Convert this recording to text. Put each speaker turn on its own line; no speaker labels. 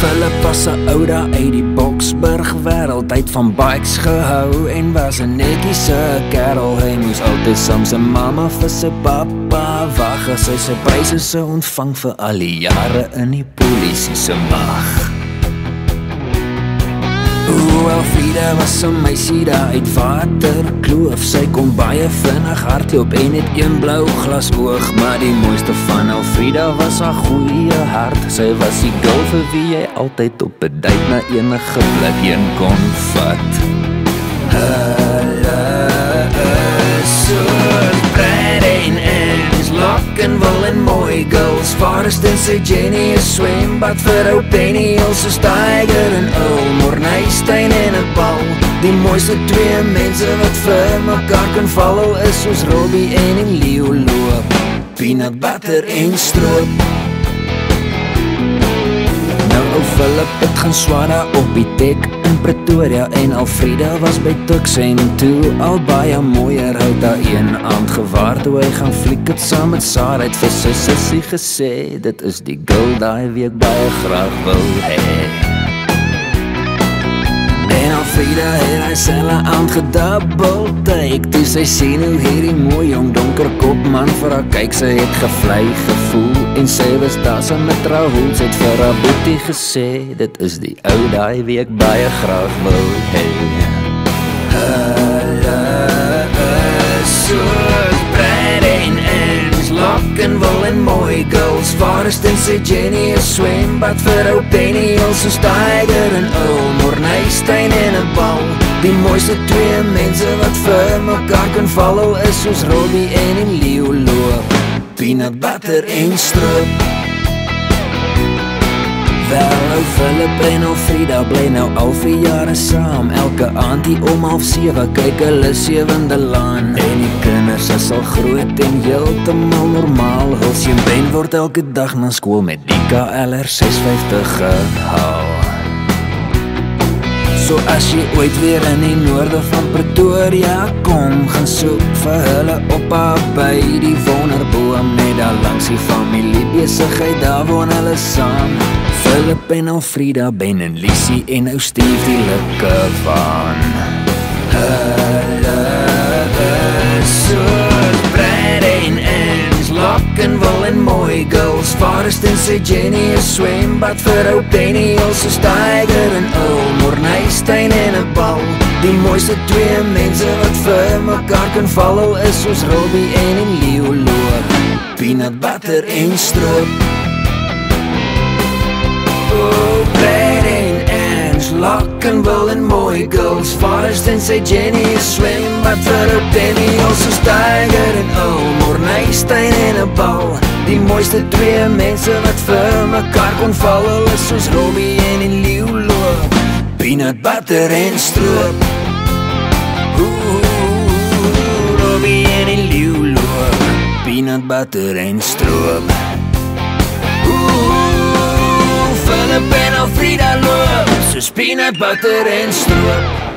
Philip was 'n ou daar uit die Boksburg wêreld uit van bikes gehou en was 'n netjiese kerel. Hy moes altyd saam sy mamma vir sy pappa wag as hy sy pryse sou ontvang vir al die jare in die polisie se mag. Oewel Frida was 'n meisie daar uit Waterkloof. Sy kon baie vinnig hardloop en het een blou glas oog, maar die mooiste van Elfrida was haar goeie hart. Sy was die girl vir wie jy altyd op 'n date na enige plek heen kon vat. Hulle is so pretty and lock and roll and mooi girls Forest en sy Jenny is swembad vir ou Penny is Tiger en Earl Morneystein en 'n bal Die mooiste twee mense wat vir mekaar kan follow is ons Robbie en en Leo loop Peanut butter en stroop. Nou ou Philip het gaan swaar op die tek in Pretoria en Alfreda was by Tux en toe al baie mooier hou daar een aand gewaar toe hy gaan fliek het saam met Sarah. Het vir sy sussie gesê dit is die girl daai wie ek baie graag wil hê En Alfreda het hy selle aangedubbel Kyk, toe sy sien hoe hierdie mooi jong donker kop man vir haar kyk Sy het gevlei gevoel en sy was daar saam met Rahul. Sy het vir haar boetie gesê, dit is die ou daai wie ek baie graag wil hee Hulle is so pretty and lock and roll and mooi girls. Forest en sy Jenny is swembad vir ou Penny Ons is Tiger en Earl Die mooiste twee mense wat vir mekaar kan follow is ons Robbie en en Leo loop Peanut butter en stroop. Wel, ou Philip en ou Frida bly nou al vier jare saam. Elke aand hier om half sewe kyk hulle sewende laan. En die kinders is al groot en heeltemal normaal. Huls en Ben word elke dag na skool met die KLR 650 gehaal So as jy ooit weer in die noorde van Pretoria kom Gaan soek vir hulle op by die wonderboom Net daar langs die familie besigheid, daar woon hulle saam. Philip en Alfrida, Ben en Lissy en ou Steve die likke van Hulle is so pretty and lock and roll and mooi girls Forest en sy Jenny is swembad vir ou Penny Ons is Die mooiste twee mense wat vir mekaar kan follow is ons Robbie en en Leo Peanut butter en stroop. Oh, pretty and lock and mooi girls. Forest en sy Jenny is swembad vir ou Penny. Tiger en Earl Morneystein en 'n bal. Die mooiste twee mense wat vir mekaar kon follow is ons Robbie en en Peanut butter en stroop Ooh, Robbie en en Leo loop Peanut butter en stroop Ooh, Philip en Alfreda loop Soos peanut butter en stroop